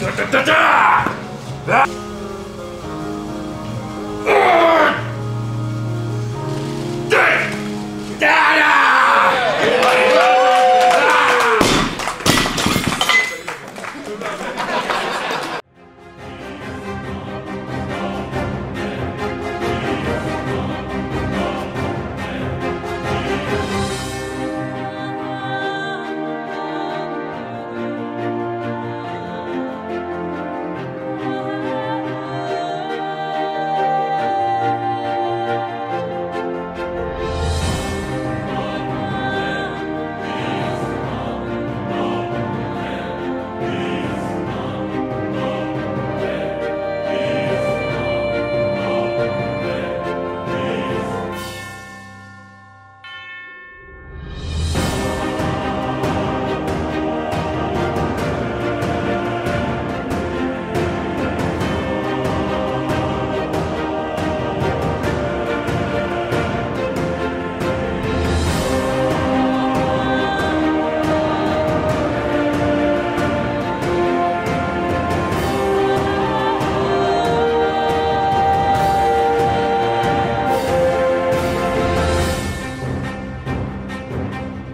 Da-da-da-da!